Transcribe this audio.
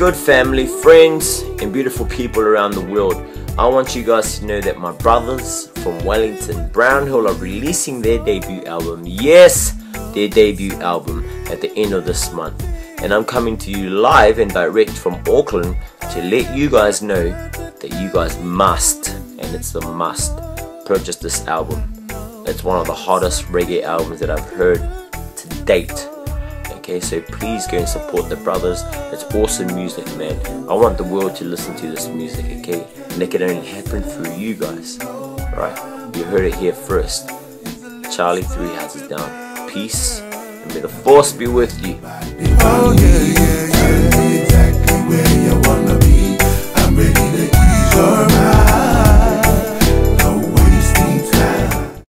Good family, friends, and beautiful people around the world. I want you guys to know that my brothers from Wellington, Brownhill, are releasing their debut album. Yes, their debut album at the end of this month. And I'm coming to you live and direct from Auckland to let you guys know that you guys must, and it's a must, purchase this album. It's one of the hottest reggae albums that I've heard to date. Okay, so please go and support the brothers. It's awesome music, man. I want the world to listen to this music, okay? And it can only happen through you guys. Right? You heard it here first. Charlie Three Houses Down. Peace, and may the force be with you. Oh,